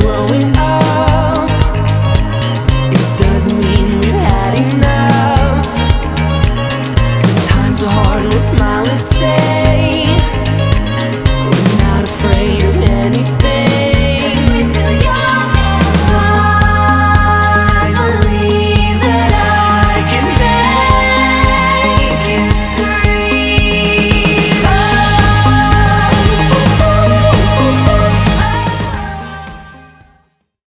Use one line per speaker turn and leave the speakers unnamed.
growing